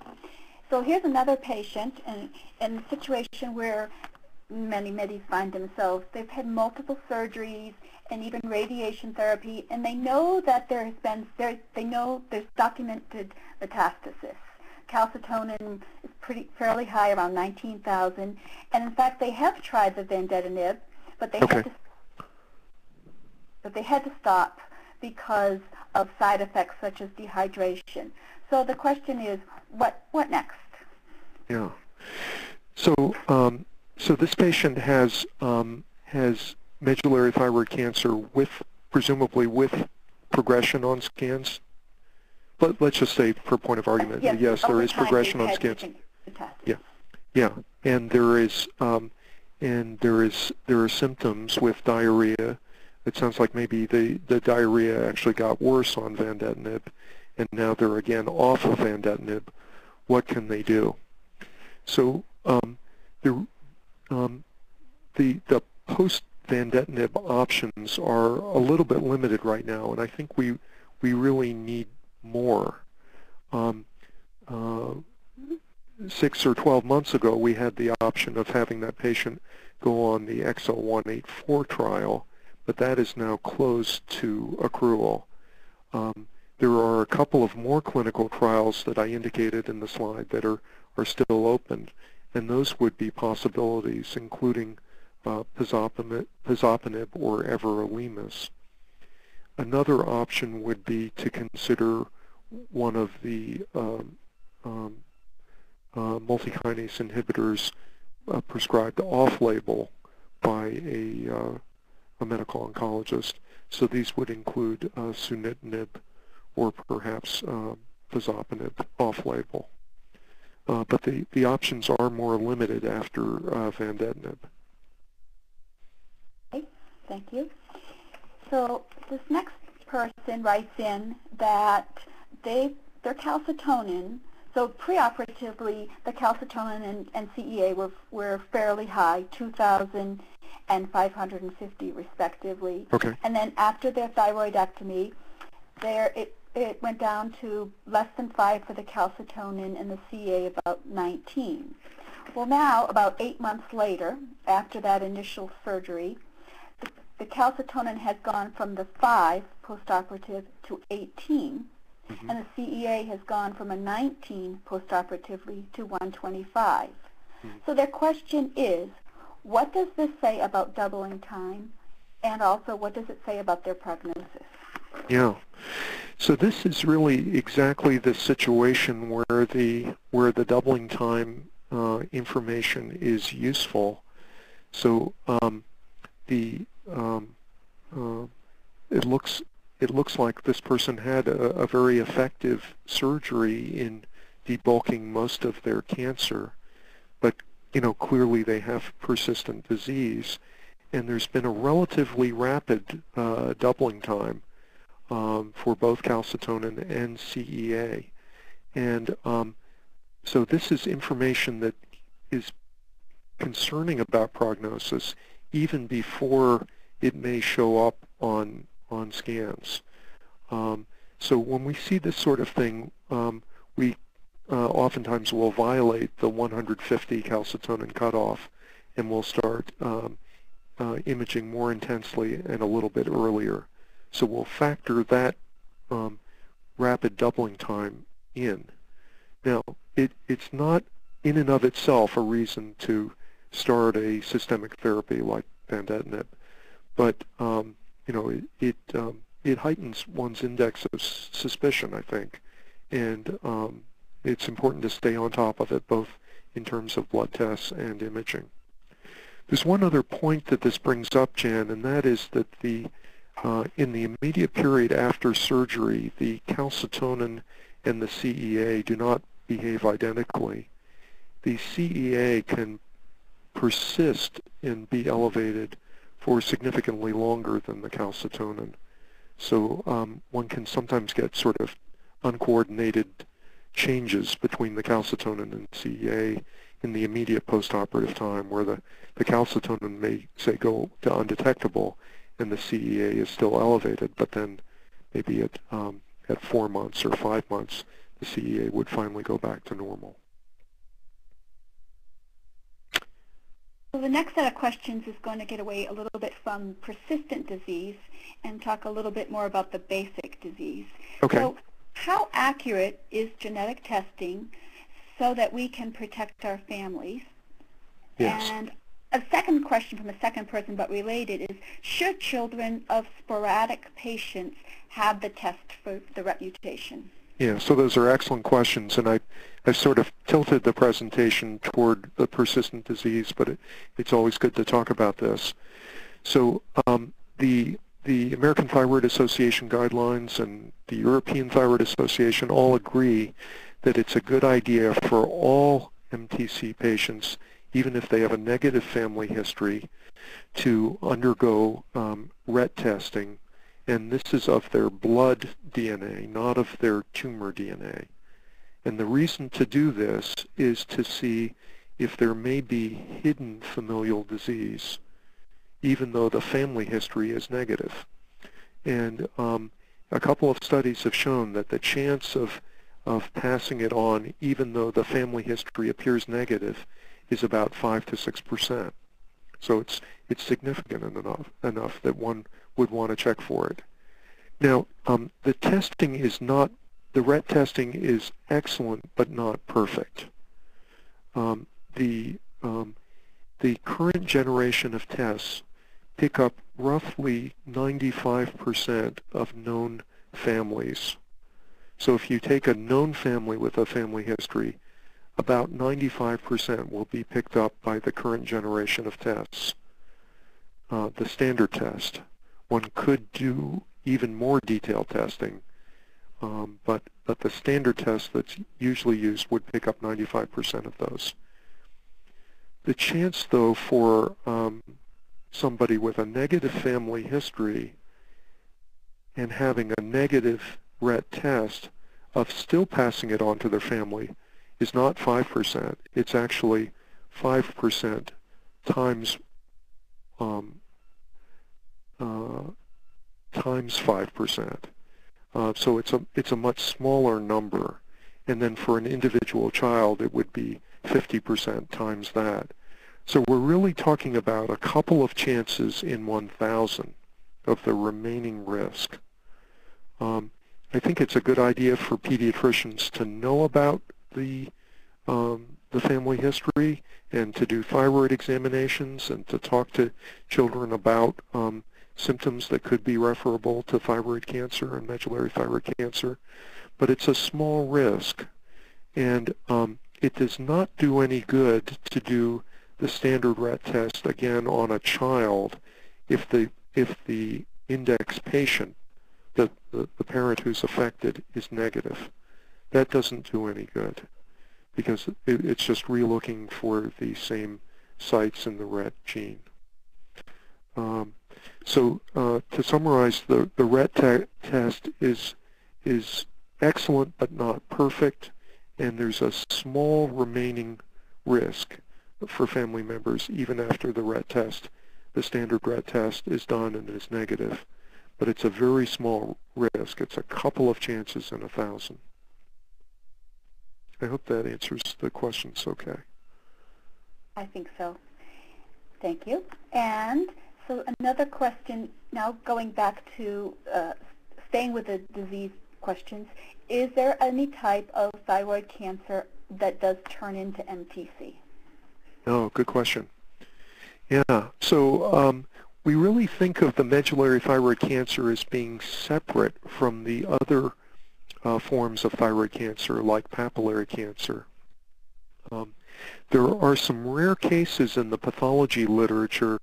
So here's another patient in, in a situation where many, many find themselves. They've had multiple surgeries and even radiation therapy, and they know that there has been, there, they know there's documented metastasis. Calcitonin is pretty fairly high, around 19,000, and in fact they have tried the vandetanib, but they okay. had to, but they had to stop because of side effects such as dehydration. So the question is, what, what next? Yeah. So, um, so this patient has um, has medullary thyroid cancer with presumably with progression on scans. Let, let's just say, for point of argument, yes, yes there is progression on scans. Yeah, yeah, and there is um, and there is there are symptoms with diarrhea. It sounds like maybe the the diarrhea actually got worse on vandetanib, and now they're again off of vandetanib. What can they do? So um, the um, the the post vandetanib options are a little bit limited right now, and I think we we really need more. Um, uh, six or 12 months ago, we had the option of having that patient go on the XL184 trial, but that is now closed to accrual. Um, there are a couple of more clinical trials that I indicated in the slide that are, are still open, and those would be possibilities, including uh, pazopanib, or everolimus. Another option would be to consider one of the um, um, uh, multikinase inhibitors uh, prescribed off-label by a, uh, a medical oncologist. So these would include uh, sunitinib or perhaps uh, pazopanib off-label. Uh, but the, the options are more limited after uh, vandetanib. Okay, thank you. So this next person writes in that they their calcitonin, so preoperatively the calcitonin and, and CEA were, were fairly high, 2,000 and 550 respectively. Okay. And then after their thyroidectomy, there it, it went down to less than 5 for the calcitonin and the CEA about 19. Well now, about eight months later, after that initial surgery, the, the calcitonin has gone from the 5 postoperative to 18, Mhm. and the CEA has gone from a 19 postoperatively to 125. Mhm. So their question is, what does this say about doubling time, and also what does it say about their prognosis? Yeah. So this is really exactly the situation where the where the doubling time uh, information is useful. So um, the um, uh, it looks it looks like this person had a, a very effective surgery in debulking most of their cancer, but you know clearly they have persistent disease, and there's been a relatively rapid uh, doubling time um, for both calcitonin and CEA. And um, so this is information that is concerning about prognosis even before it may show up on, on scans. Um, so when we see this sort of thing, um, we uh, oftentimes will violate the 150 calcitonin cutoff and we'll start um, uh, imaging more intensely and a little bit earlier. So we'll factor that um, rapid doubling time in. Now, it, it's not in and of itself a reason to start a systemic therapy like vandetanib, but um, you know it it, um, it heightens one's index of suspicion, I think, and um, it's important to stay on top of it both in terms of blood tests and imaging. There's one other point that this brings up, Jan, and that is that the uh, in the immediate period after surgery, the calcitonin and the CEA do not behave identically. The CEA can persist and be elevated for significantly longer than the calcitonin. So um, one can sometimes get sort of uncoordinated changes between the calcitonin and CEA in the immediate postoperative time where the, the calcitonin may, say, go to undetectable and the CEA is still elevated, but then maybe at, um, at four months or five months, the CEA would finally go back to normal. So the next set of questions is going to get away a little bit from persistent disease and talk a little bit more about the basic disease. Okay. So how accurate is genetic testing so that we can protect our families? Yes. And a second question from a second person but related is, should children of sporadic patients have the test for the RET mutation? Yeah, so those are excellent questions, and I, I sort of tilted the presentation toward the persistent disease, but it, it's always good to talk about this. So um, the, the American Thyroid Association guidelines and the European Thyroid Association all agree that it's a good idea for all MTC patients even if they have a negative family history, to undergo um, RET testing, and this is of their blood DNA, not of their tumor DNA. And the reason to do this is to see if there may be hidden familial disease, even though the family history is negative. And um, a couple of studies have shown that the chance of, of passing it on, even though the family history appears negative, is about 5 to 6 percent. So it's, it's significant enough, enough that one would want to check for it. Now, um, the testing is not, the RET testing is excellent but not perfect. Um, the, um, the current generation of tests pick up roughly 95% of known families. So if you take a known family with a family history about 95% will be picked up by the current generation of tests. Uh, the standard test. One could do even more detailed testing, um, but, but the standard test that's usually used would pick up 95% of those. The chance, though, for um, somebody with a negative family history and having a negative RET test of still passing it on to their family is not 5%. It's actually 5% times um, times 5%. Uh, so it's a, it's a much smaller number. And then for an individual child, it would be 50% times that. So we're really talking about a couple of chances in 1,000 of the remaining risk. Um, I think it's a good idea for pediatricians to know about the um, the family history and to do thyroid examinations and to talk to children about um, symptoms that could be referable to thyroid cancer and medullary thyroid cancer. But it's a small risk, and um, it does not do any good to do the standard RET test again on a child if the if the index patient, the, the, the parent who's affected, is negative. That doesn't do any good because it, it's just relooking for the same sites in the RET gene. Um, so uh, to summarize, the, the RET test is, is excellent but not perfect, and there's a small remaining risk for family members even after the RET test. The standard RET test is done and is negative, but it's a very small risk. It's a couple of chances in a thousand. I hope that answers the questions okay. I think so. Thank you. And so another question, now going back to uh, staying with the disease questions, is there any type of thyroid cancer that does turn into MTC? Oh, good question. Yeah, so um, we really think of the medullary thyroid cancer as being separate from the other uh, forms of thyroid cancer like papillary cancer. Um, there are some rare cases in the pathology literature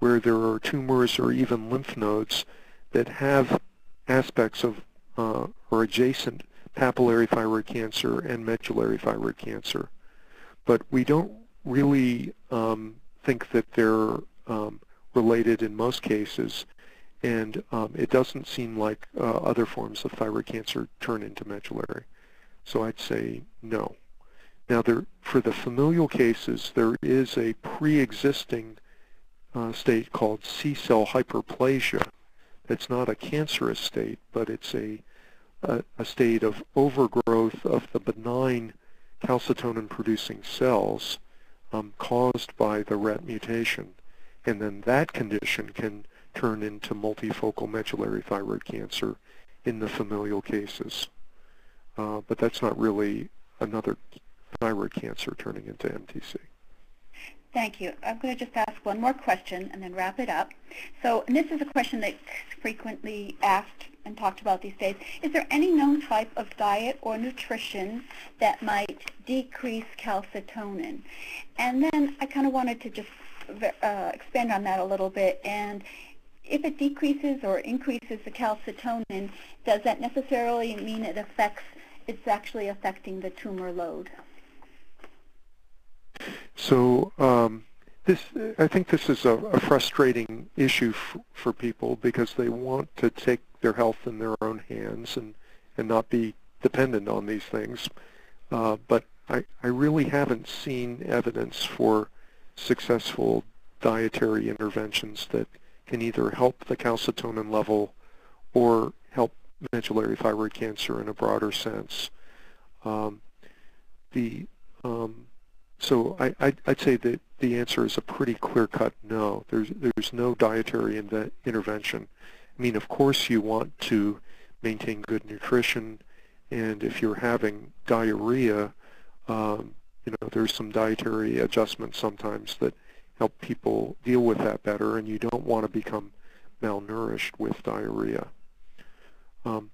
where there are tumors or even lymph nodes that have aspects of uh, or adjacent papillary thyroid cancer and medullary thyroid cancer. But we don't really um, think that they're um, related in most cases and um, it doesn't seem like uh, other forms of thyroid cancer turn into medullary. So I'd say no. Now, there, for the familial cases, there is a pre-existing uh, state called C-cell hyperplasia. It's not a cancerous state, but it's a, a, a state of overgrowth of the benign calcitonin-producing cells um, caused by the RET mutation. And then that condition can turn into multifocal medullary thyroid cancer in the familial cases. Uh, but that's not really another thyroid cancer turning into MTC. Thank you. I'm going to just ask one more question and then wrap it up. So, and this is a question that's frequently asked and talked about these days. Is there any known type of diet or nutrition that might decrease calcitonin? And then I kind of wanted to just uh, expand on that a little bit. And if it decreases or increases the calcitonin, does that necessarily mean it affects, it's actually affecting the tumor load? So um, this, I think this is a, a frustrating issue for people because they want to take their health in their own hands and, and not be dependent on these things. Uh, but I, I really haven't seen evidence for successful dietary interventions that can either help the calcitonin level or help medullary thyroid cancer in a broader sense. Um, the um, so I, I'd, I'd, say that the answer is a pretty clear-cut no. There's, there's no dietary intervention. I mean, of course you want to maintain good nutrition, and if you're having diarrhea, um, you know, there's some dietary adjustments sometimes that help people deal with that better, and you don't want to become malnourished with diarrhea. Um,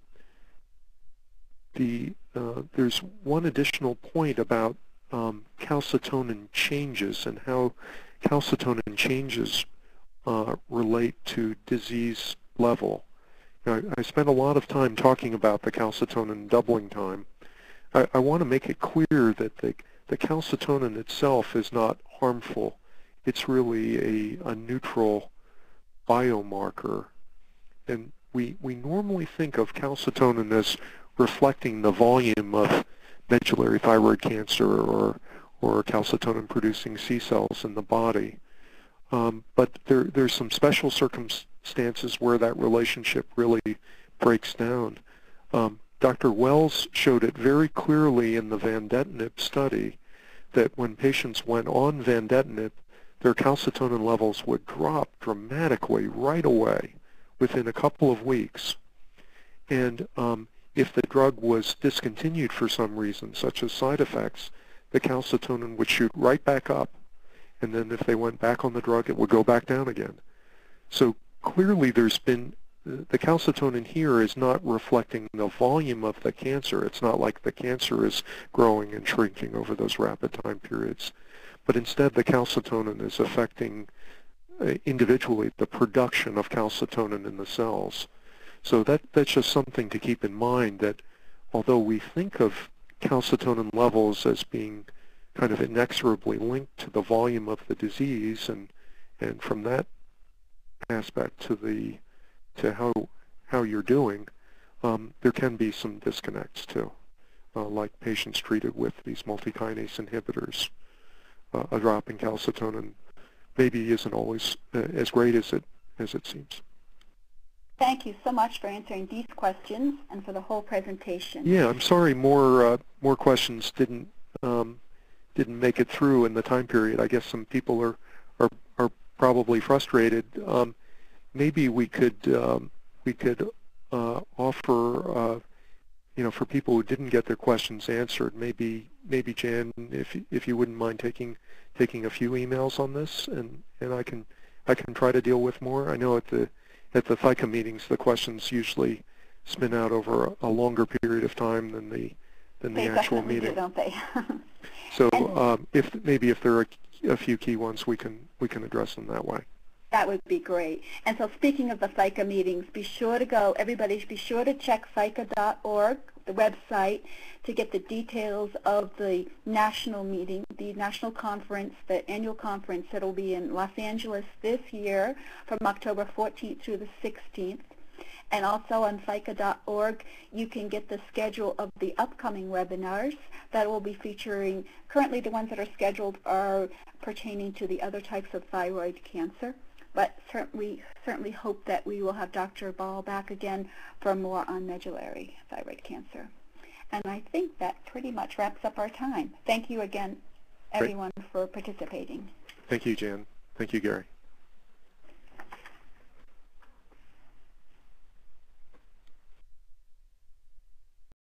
the, uh, there's one additional point about um, calcitonin changes and how calcitonin changes uh, relate to disease level. I, I spent a lot of time talking about the calcitonin doubling time. I, I want to make it clear that the, the calcitonin itself is not harmful. It's really a, a neutral biomarker. And we, we normally think of calcitonin as reflecting the volume of medullary thyroid cancer or, or calcitonin-producing C cells in the body. Um, but there, there's some special circumstances where that relationship really breaks down. Um, Dr. Wells showed it very clearly in the vandetanib study that when patients went on vandetanib, their calcitonin levels would drop dramatically right away within a couple of weeks. And um, if the drug was discontinued for some reason, such as side effects, the calcitonin would shoot right back up. And then if they went back on the drug, it would go back down again. So clearly there's been, the calcitonin here is not reflecting the volume of the cancer. It's not like the cancer is growing and shrinking over those rapid time periods. But instead the calcitonin is affecting uh, individually the production of calcitonin in the cells. So that, that's just something to keep in mind that although we think of calcitonin levels as being kind of inexorably linked to the volume of the disease and, and from that aspect to the to how how you're doing, um, there can be some disconnects too, uh, like patients treated with these multikinase inhibitors. Uh, a drop in calcitonin maybe isn't always uh, as great as it as it seems. Thank you so much for answering these questions and for the whole presentation. Yeah, I'm sorry more uh, more questions didn't um, didn't make it through in the time period. I guess some people are are, are probably frustrated. Um, maybe we could um, we could uh, offer uh, you know for people who didn't get their questions answered. Maybe maybe Jan, if if you wouldn't mind taking taking a few emails on this, and and I can I can try to deal with more. I know at the at the ThyCa meetings, the questions usually spin out over a, longer period of time than the than they the actual meeting. Do, don't they? *laughs* so um, if maybe if there are a few key ones, we can we can address them that way. That would be great. And so speaking of the ThyCa meetings, be sure to go, everybody be sure to check thyca.org, the website, to get the details of the national meeting, the national conference, the annual conference that will be in Los Angeles this year from October 14th through the 16th. And also on thyca.org, you can get the schedule of the upcoming webinars that will be featuring, currently the ones that are scheduled are pertaining to the other types of thyroid cancer but certainly certainly hope that we will have Dr. Ball back again for more on medullary thyroid cancer. And I think that pretty much wraps up our time. Thank you again, everyone, Great. for participating. Thank you, Jan. Thank you, Gary.